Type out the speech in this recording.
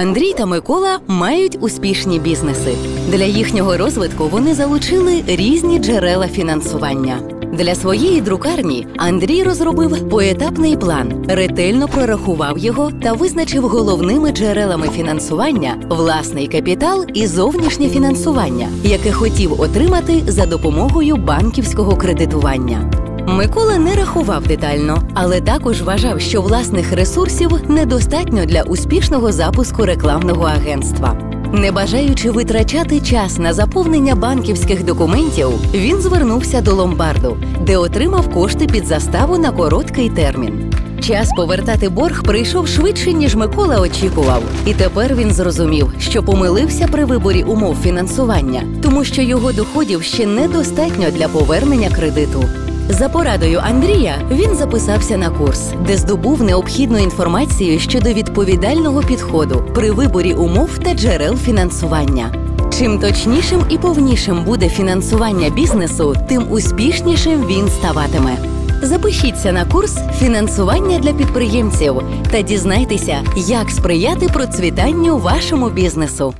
Андрій та Микола мають успішні бізнеси. Для їхнього розвитку вони залучили різні джерела фінансування. Для своєї друкарні Андрій розробив поетапний план, ретельно прорахував його та визначив головними джерелами фінансування власний капітал і зовнішнє фінансування, яке хотів отримати за допомогою банківського кредитування. Микола не рахував детально, але також вважав, що власних ресурсів недостатньо для успішного запуску рекламного агентства. Не бажаючи витрачати час на заповнення банківських документів, він звернувся до ломбарду, де отримав кошти під заставу на короткий термін. Час повертати борг прийшов швидше, ніж Микола очікував, і тепер він зрозумів, що помилився при виборі умов фінансування, тому що його доходів ще недостатньо для повернення кредиту. За порадою Андрія він записався на курс, де здобув необхідну інформацію щодо відповідального підходу при виборі умов та джерел фінансування. Чим точнішим і повнішим буде фінансування бізнесу, тим успішнішим він ставатиме. Запишіться на курс фінансування для підприємців та дізнайтеся, як сприяти процвітанню вашому бізнесу.